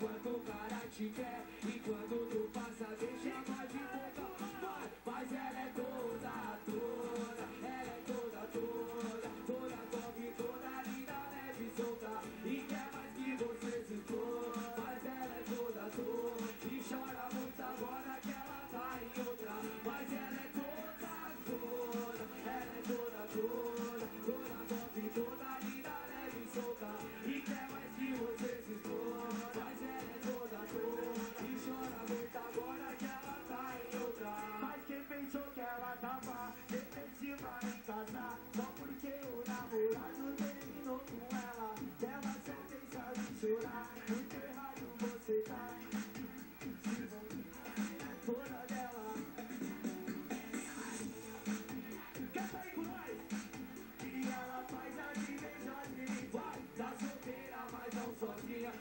quanto o cara te quer. E quando tu passa,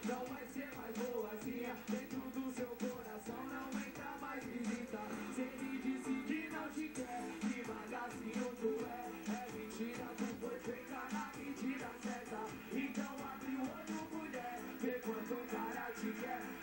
não vai ser mais boazinha. Dentro do seu coração não entra mais visita. Se ele disse que não te quer, devagarzinho outro é. É mentira, tu foi feita na medida certa. Então abre o olho, mulher, vê quanto o cara te quer.